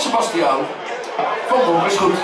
Sebastiaan. Kom is goed.